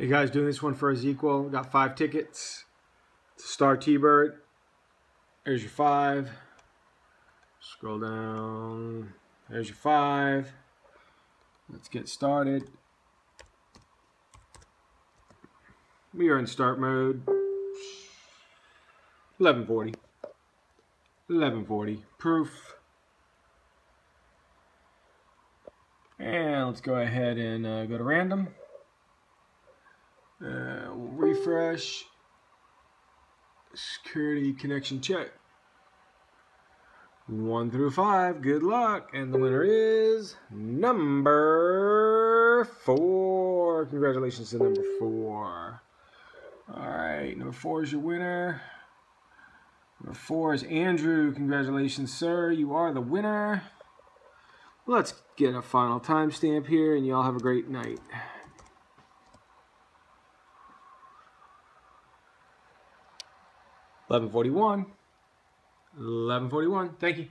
Hey guys, doing this one for Ezequiel. Got five tickets. Star T-Bird. There's your five. Scroll down. There's your five. Let's get started. We are in start mode. 1140. 1140. Proof. And let's go ahead and uh, go to random. Uh, refresh. Security connection check. One through five. Good luck. And the winner is number four. Congratulations to number four. All right, number four is your winner. Number four is Andrew. Congratulations, sir. You are the winner. Let's get a final timestamp here, and y'all have a great night. Eleven forty-one. Eleven forty-one. Thank you.